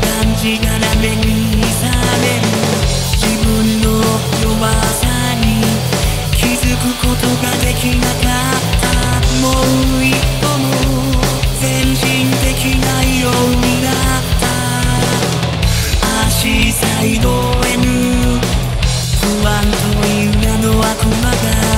感じが鍋にされる自分の弱さに気づくことができなかったもう一歩も全身的なようになった足サイド N 不安という名のは魔が